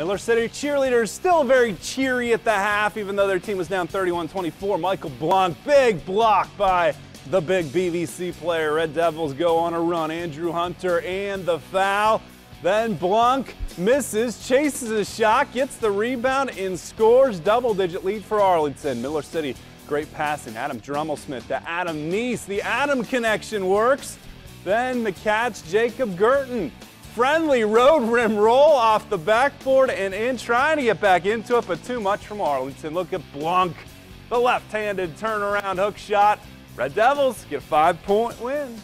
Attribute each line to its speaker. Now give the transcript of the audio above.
Speaker 1: Miller City cheerleaders still very cheery at the half, even though their team was down 31-24. Michael Blanc, big block by the big BVC player. Red Devils go on a run. Andrew Hunter and the foul. Then Blanc misses, chases a shot, gets the rebound, and scores. Double-digit lead for Arlington. Miller City, great passing. Adam Drummelsmith to Adam Neese. The Adam connection works. Then McCats Jacob Girton. Friendly road rim roll off the backboard and in, trying to get back into it, but too much from Arlington. Look at Blanc, the left-handed turnaround hook shot. Red Devils get a five-point win.